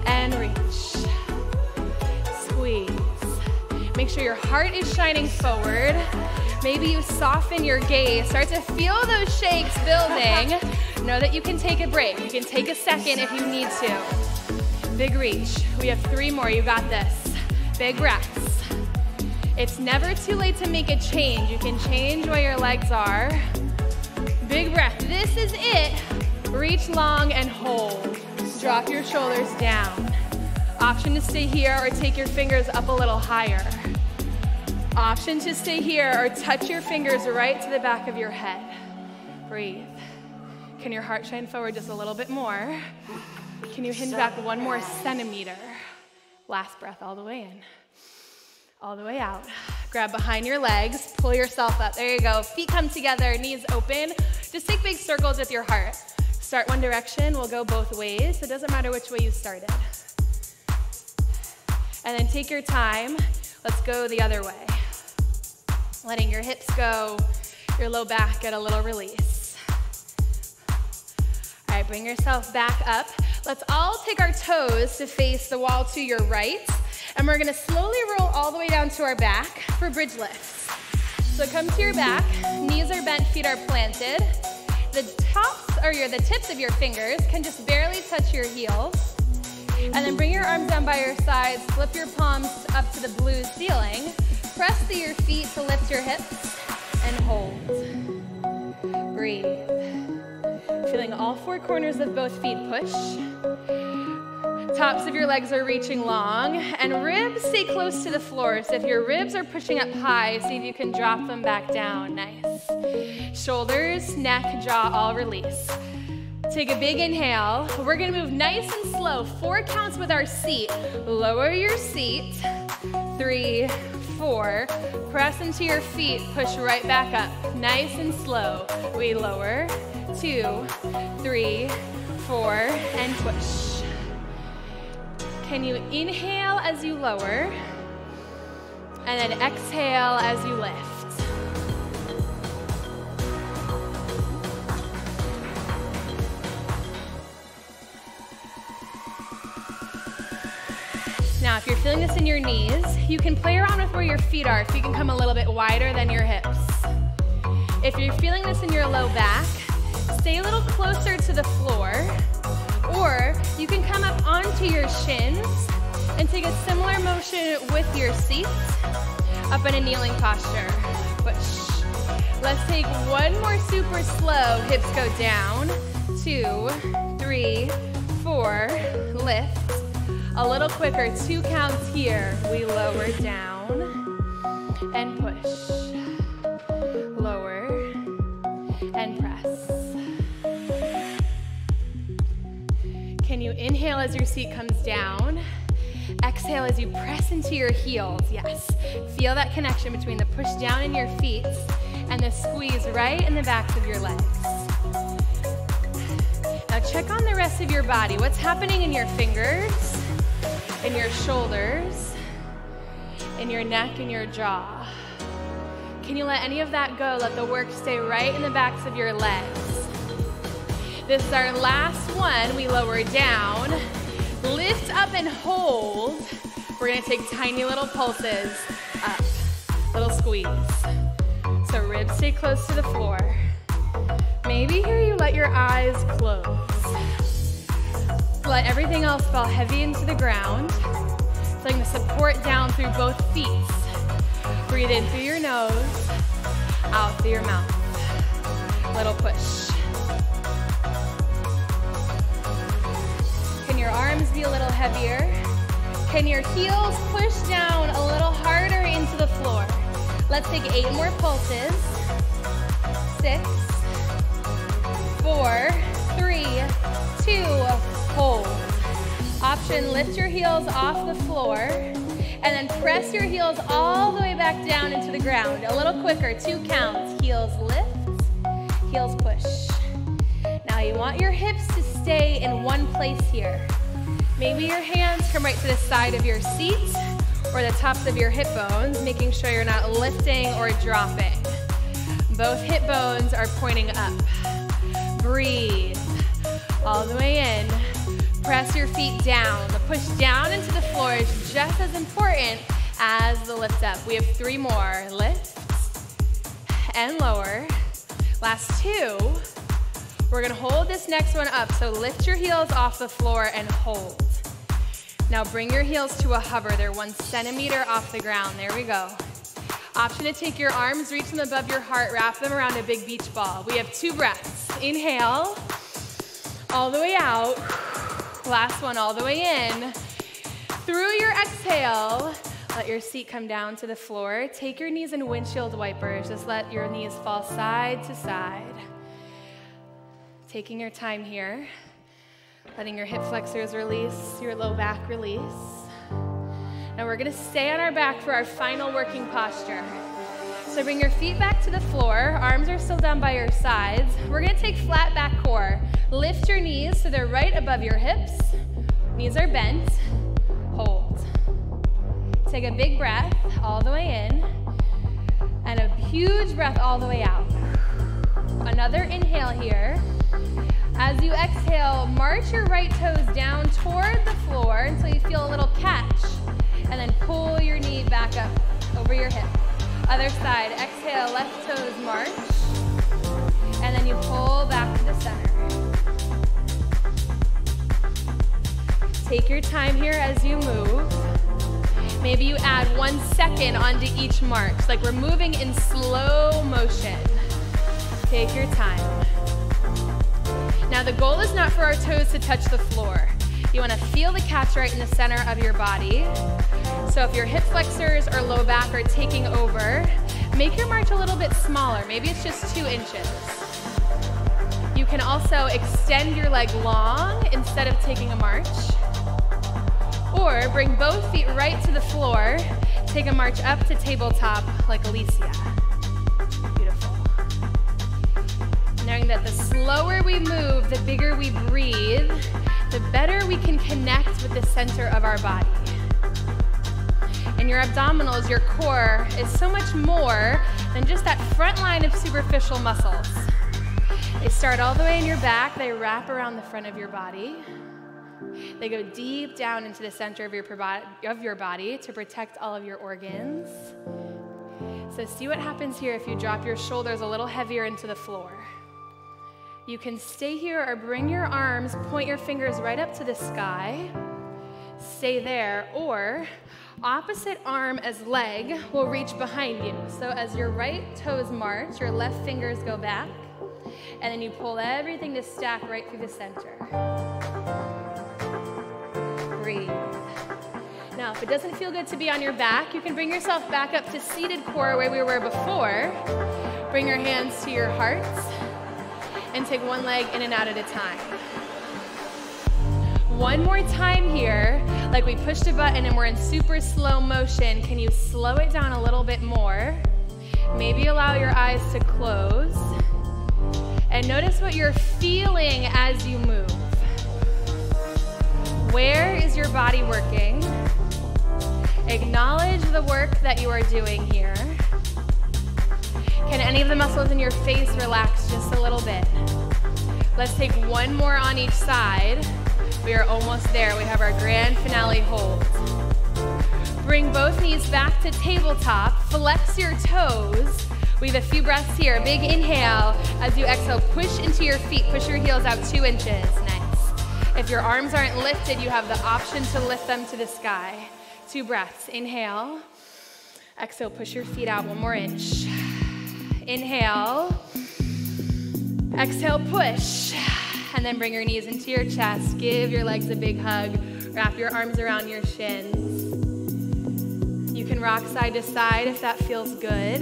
Speaker 2: and reach. Squeeze. Make sure your heart is shining forward. Maybe you soften your gaze. Start to feel those shakes building. <laughs> know that you can take a break. You can take a second if you need to. Big reach. We have three more. You got this. Big breaths. It's never too late to make a change. You can change where your legs are. Big breath. This is it. Reach long and hold. Drop your shoulders down. Option to stay here or take your fingers up a little higher. Option to stay here or touch your fingers right to the back of your head. Breathe. Can your heart shine forward just a little bit more? Can you hinge back one more centimeter? Last breath all the way in, all the way out. Grab behind your legs, pull yourself up. There you go. Feet come together, knees open. Just take big circles with your heart. Start one direction, we'll go both ways. It doesn't matter which way you started. And then take your time. Let's go the other way. Letting your hips go, your low back get a little release. All right, bring yourself back up. Let's all take our toes to face the wall to your right. And we're gonna slowly roll all the way down to our back for bridge lifts. So come to your back, knees are bent, feet are planted. The tops or your the tips of your fingers can just barely touch your heels. And then bring your arms down by your sides, flip your palms up to the blue ceiling. Press through your feet to lift your hips and hold. Breathe. Feeling all four corners of both feet push. Tops of your legs are reaching long, and ribs stay close to the floor. So if your ribs are pushing up high, see if you can drop them back down. Nice. Shoulders, neck, jaw all release. Take a big inhale. We're gonna move nice and slow. Four counts with our seat. Lower your seat. Three, four. Press into your feet. Push right back up. Nice and slow. We lower. Two, three, four, and push. Can you inhale as you lower? And then exhale as you lift. Now, if you're feeling this in your knees, you can play around with where your feet are if you can come a little bit wider than your hips. If you're feeling this in your low back, stay a little closer to the floor, or you can come up onto your shins and take a similar motion with your seat up in a kneeling posture. Push. Let's take one more super slow. Hips go down. Two, three, four. Lift. A little quicker, two counts here. We lower down and push. As your seat comes down? Exhale as you press into your heels. Yes. Feel that connection between the push down in your feet and the squeeze right in the backs of your legs. Now check on the rest of your body. What's happening in your fingers? in your shoulders, in your neck, in your jaw. Can you let any of that go? Let the work stay right in the backs of your legs. This is our last one. We lower down, lift up and hold. We're gonna take tiny little pulses up, little squeeze. So ribs stay close to the floor. Maybe here you let your eyes close. Let everything else fall heavy into the ground. Feeling the support down through both feet. Breathe in through your nose, out through your mouth. Little push. Your arms be a little heavier? Can your heels push down a little harder into the floor? Let's take eight more pulses. Six, four, three, two, hold. Option, lift your heels off the floor and then press your heels all the way back down into the ground. A little quicker, two counts. Heels lift, heels push. Now you want your hips to stay in one place here. Maybe your hands come right to the side of your seat or the tops of your hip bones, making sure you're not lifting or dropping. Both hip bones are pointing up. Breathe all the way in. Press your feet down. The push down into the floor is just as important as the lift up. We have three more. Lift and lower. Last two. We're gonna hold this next one up. So lift your heels off the floor and hold. Now bring your heels to a hover. They're one centimeter off the ground. There we go. Option to take your arms, reach them above your heart, wrap them around a big beach ball. We have two breaths. Inhale, all the way out. Last one, all the way in. Through your exhale, let your seat come down to the floor. Take your knees in windshield wipers. Just let your knees fall side to side. Taking your time here. Letting your hip flexors release, your low back release. Now we're gonna stay on our back for our final working posture. So bring your feet back to the floor, arms are still down by your sides. We're gonna take flat back core. Lift your knees so they're right above your hips. Knees are bent, hold. Take a big breath all the way in, and a huge breath all the way out. Another inhale here. As you exhale, march your right toes down toward the floor until you feel a little catch, and then pull your knee back up over your hip. Other side, exhale, left toes march, and then you pull back to the center. Take your time here as you move. Maybe you add one second onto each march, like we're moving in slow motion. Take your time. Now the goal is not for our toes to touch the floor. You wanna feel the catch right in the center of your body. So if your hip flexors or low back are taking over, make your march a little bit smaller. Maybe it's just two inches. You can also extend your leg long instead of taking a march. Or bring both feet right to the floor. Take a march up to tabletop like Alicia. Knowing that the slower we move, the bigger we breathe, the better we can connect with the center of our body. And your abdominals, your core, is so much more than just that front line of superficial muscles. They start all the way in your back, they wrap around the front of your body. They go deep down into the center of your, of your body to protect all of your organs. So, see what happens here if you drop your shoulders a little heavier into the floor. You can stay here or bring your arms, point your fingers right up to the sky. Stay there, or opposite arm as leg will reach behind you. So, as your right toes march, your left fingers go back, and then you pull everything to stack right through the center. Breathe. Now, if it doesn't feel good to be on your back, you can bring yourself back up to seated core where we were before. Bring your hands to your hearts and take one leg in and out at a time. One more time here, like we pushed a button and we're in super slow motion. Can you slow it down a little bit more? Maybe allow your eyes to close. And notice what you're feeling as you move. Where is your body working? Acknowledge the work that you are doing here. Can any of the muscles in your face relax just a little bit? Let's take one more on each side. We are almost there. We have our grand finale hold. Bring both knees back to tabletop. Flex your toes. We have a few breaths here. Big inhale. As you exhale, push into your feet. Push your heels out two inches. Nice. If your arms aren't lifted, you have the option to lift them to the sky. Two breaths. Inhale. Exhale, push your feet out one more inch. Inhale. Exhale, push. And then bring your knees into your chest. Give your legs a big hug. Wrap your arms around your shins. You can rock side to side if that feels good.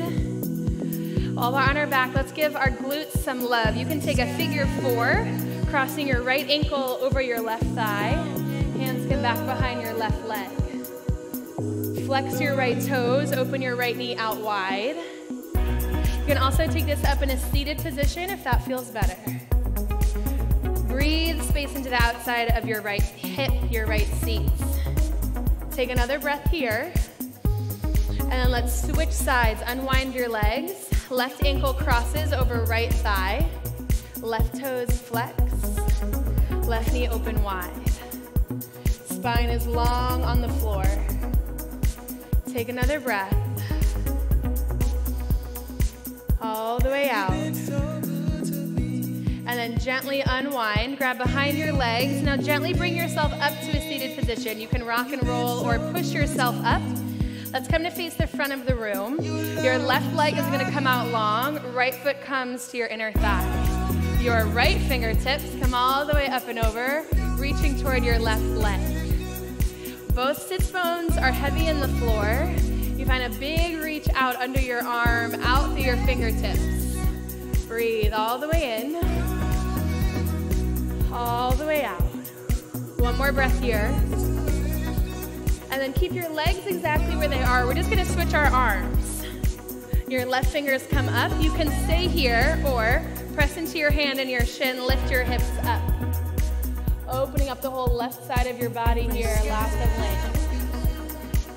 Speaker 2: While we're on our back, let's give our glutes some love. You can take a figure four, crossing your right ankle over your left thigh. Hands come back behind your left leg. Flex your right toes, open your right knee out wide. You can also take this up in a seated position if that feels better. Breathe space into the outside of your right hip, your right seats. Take another breath here. And then let's switch sides. Unwind your legs. Left ankle crosses over right thigh. Left toes flex. Left knee open wide. Spine is long on the floor. Take another breath all the way out. And then gently unwind, grab behind your legs. Now gently bring yourself up to a seated position. You can rock and roll or push yourself up. Let's come to face the front of the room. Your left leg is gonna come out long, right foot comes to your inner thigh. Your right fingertips come all the way up and over, reaching toward your left leg. Both sit bones are heavy in the floor. You find a big reach out under your arm, out through your fingertips. Breathe all the way in, all the way out. One more breath here. And then keep your legs exactly where they are. We're just gonna switch our arms. Your left fingers come up. You can stay here or press into your hand and your shin, lift your hips up. Opening up the whole left side of your body here, last of length.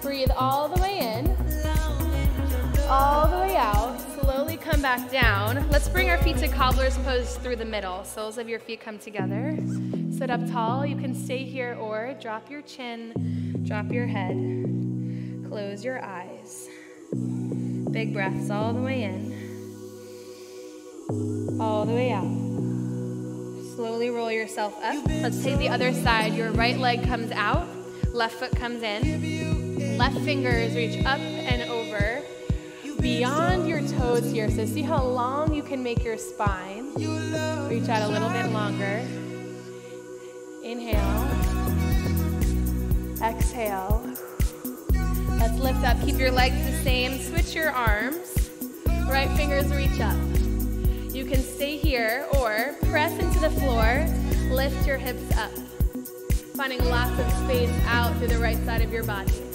Speaker 2: Breathe all the way in, all the way out. Slowly come back down. Let's bring our feet to cobbler's pose through the middle. Soles of your feet come together. Sit up tall. You can stay here or drop your chin, drop your head, close your eyes. Big breaths all the way in, all the way out. Slowly roll yourself up. Let's take the other side. Your right leg comes out, left foot comes in. Left fingers reach up and over beyond your toes here. So see how long you can make your spine. Reach out a little bit longer. Inhale. Exhale. Let's lift up. Keep your legs the same. Switch your arms. Right fingers reach up. You can stay here or press into the floor. Lift your hips up. Finding lots of space out through the right side of your body.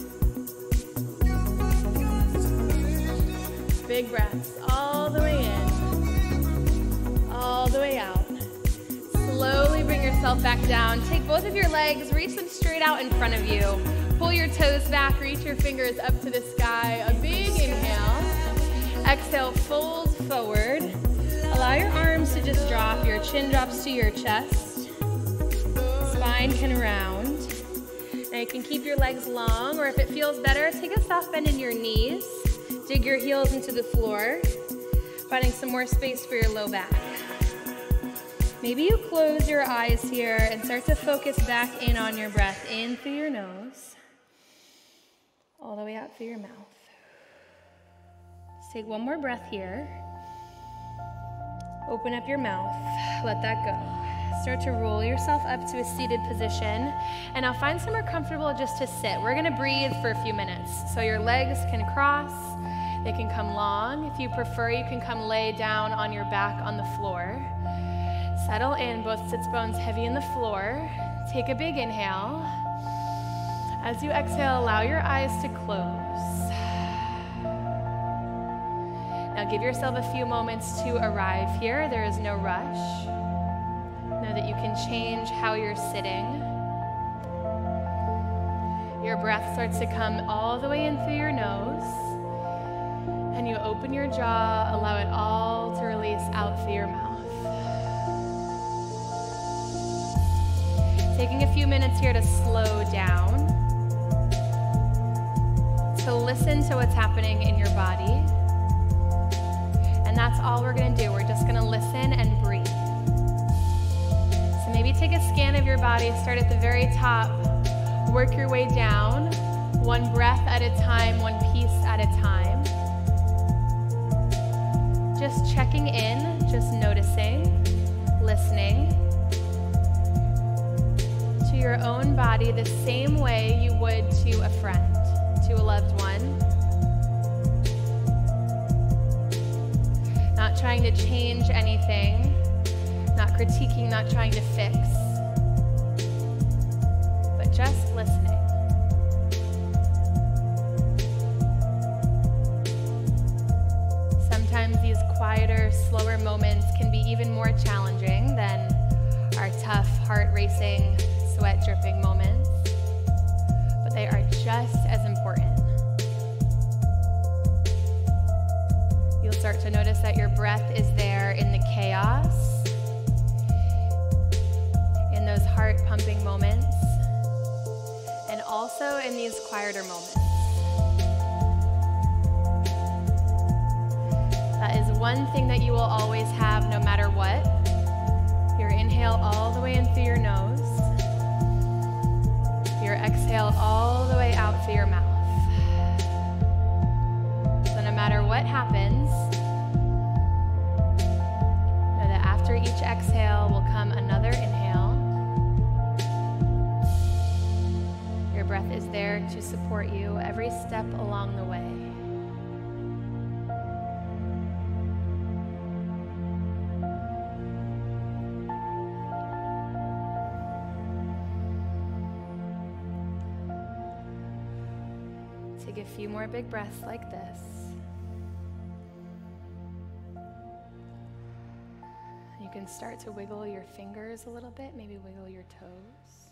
Speaker 2: Big breaths all the way in, all the way out. Slowly bring yourself back down. Take both of your legs, reach them straight out in front of you. pull your toes back, reach your fingers up to the sky. A big inhale. Exhale, fold forward. Allow your arms to just drop. Your chin drops to your chest. Spine can round. Now you can keep your legs long, or if it feels better, take a soft bend in your knees. Dig your heels into the floor, finding some more space for your low back. Maybe you close your eyes here and start to focus back in on your breath, in through your nose, all the way out through your mouth. Just take one more breath here. Open up your mouth, let that go. Start to roll yourself up to a seated position. And now find somewhere comfortable just to sit. We're gonna breathe for a few minutes. So your legs can cross, they can come long. If you prefer, you can come lay down on your back on the floor. Settle in, both sits bones heavy in the floor. Take a big inhale. As you exhale, allow your eyes to close. Now give yourself a few moments to arrive here. There is no rush. Know that you can change how you're sitting. Your breath starts to come all the way in through your nose. And you open your jaw, allow it all to release out through your mouth. Taking a few minutes here to slow down, to listen to what's happening in your body. And that's all we're gonna do. We're just gonna listen and breathe. So maybe take a scan of your body, start at the very top, work your way down, one breath at a time, one piece at a time. Just checking in, just noticing, listening to your own body the same way you would to a friend, to a loved one. Not trying to change anything, not critiquing, not trying to fix, but just listening. Slower moments can be even more challenging than our tough, heart racing, sweat dripping moments, but they are just as important. You'll start to notice that your breath is there in the chaos, in those heart pumping moments, and also in these quieter moments. One thing that you will always have no matter what. Your inhale all the way in through your nose. Your exhale all the way out through your mouth. So no matter what happens, know that after each exhale will come another inhale. Your breath is there to support you every step along the way. Few more big breaths like this. You can start to wiggle your fingers a little bit, maybe wiggle your toes.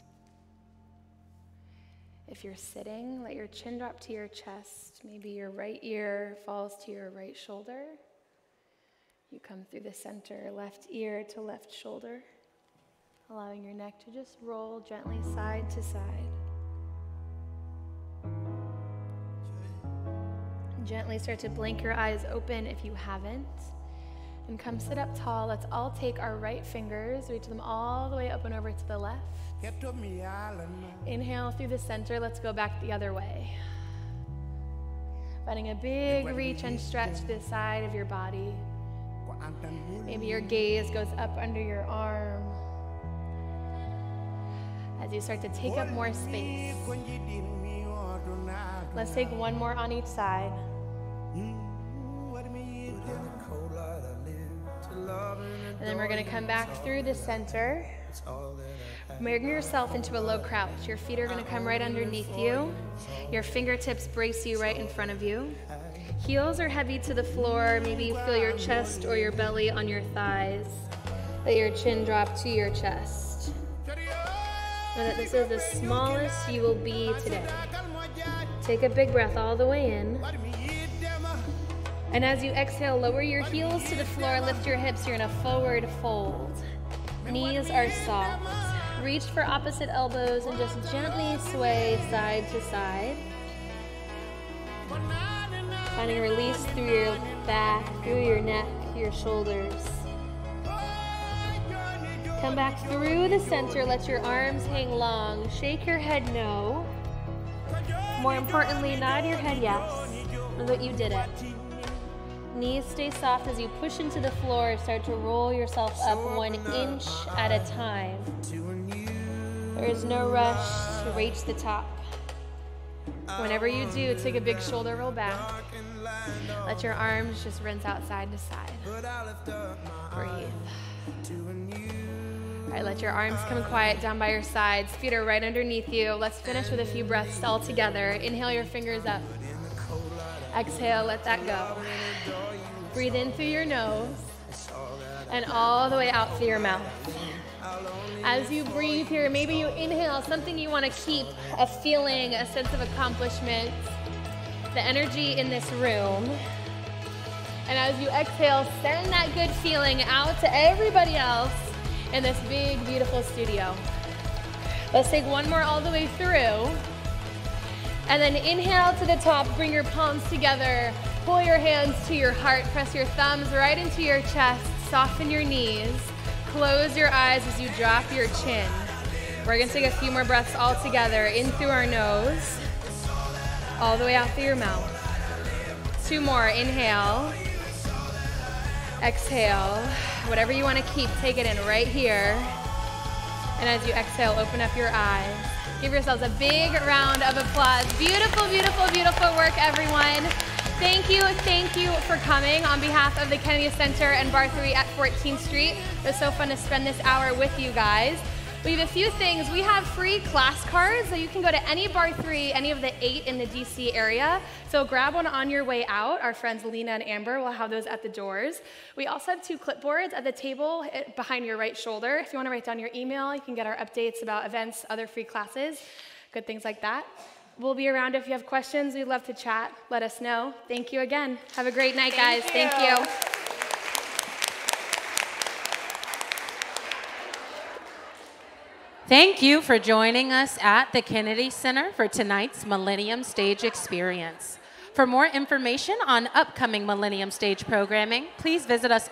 Speaker 2: If you're sitting, let your chin drop to your chest. Maybe your right ear falls to your right shoulder. You come through the center, left ear to left shoulder, allowing your neck to just roll gently side to side. Gently start to blink your eyes open if you haven't. And come sit up tall. Let's all take our right fingers, reach them all the way up and over to the left. Inhale through the center. Let's go back the other way. Finding a big reach and stretch to the side of your body. Maybe your gaze goes up under your arm as you start to take up more space. Let's take one more on each side. And then we're going to come back through the center. Bring yourself into a low crouch. Your feet are going to come right underneath you. Your fingertips brace you right in front of you. Heels are heavy to the floor. Maybe you feel your chest or your belly on your thighs. Let your chin drop to your chest. Know that this is the smallest you will be today. Take a big breath all the way in. And as you exhale, lower your heels to the floor, lift your hips. You're in a forward fold. Knees are soft. Reach for opposite elbows and just gently sway side to side. Finding release through your back, through your neck, your shoulders. Come back through the center. Let your arms hang long. Shake your head no. More importantly, nod your head yes. That you did it. Knees stay soft as you push into the floor. Start to roll yourself up one inch at a time. There is no rush to reach the top. Whenever you do, take a big shoulder roll back. Let your arms just rinse out side to side. Breathe. All right, let your arms come quiet down by your sides. Feet are right underneath you. Let's finish with a few breaths all together. Inhale your fingers up. Exhale, let that go. Breathe in through your nose and all the way out through your mouth. As you breathe here, maybe you inhale something you want to keep a feeling, a sense of accomplishment, the energy in this room. And as you exhale, send that good feeling out to everybody else in this big, beautiful studio. Let's take one more all the way through. And then inhale to the top, bring your palms together, pull your hands to your heart, press your thumbs right into your chest, soften your knees, close your eyes as you drop your chin. We're gonna take a few more breaths all together, in through our nose, all the way out through your mouth. Two more, inhale, exhale. Whatever you wanna keep, take it in right here. And as you exhale, open up your eyes. Give yourselves a big round of applause. Beautiful, beautiful, beautiful work, everyone. Thank you, thank you for coming on behalf of the Kennedy Center and Barre3 at 14th Street. It was so fun to spend this hour with you guys. We have a few things. We have free class cards, so you can go to any Barre3, any of the eight in the DC area. So grab one on your way out. Our friends Lena and Amber will have those at the doors. We also have two clipboards at the table eh, behind your right shoulder. If you want to write down your email, you can get our updates about events, other free classes, good things like that. We'll be around if you have questions. We'd love to chat. Let us know. Thank you again. Have a great night, guys.
Speaker 3: Thank
Speaker 2: Thank
Speaker 3: you.
Speaker 2: you.
Speaker 1: Thank you for joining us at the Kennedy Center for tonight's Millennium Stage Experience. For more information on upcoming Millennium Stage programming, please visit us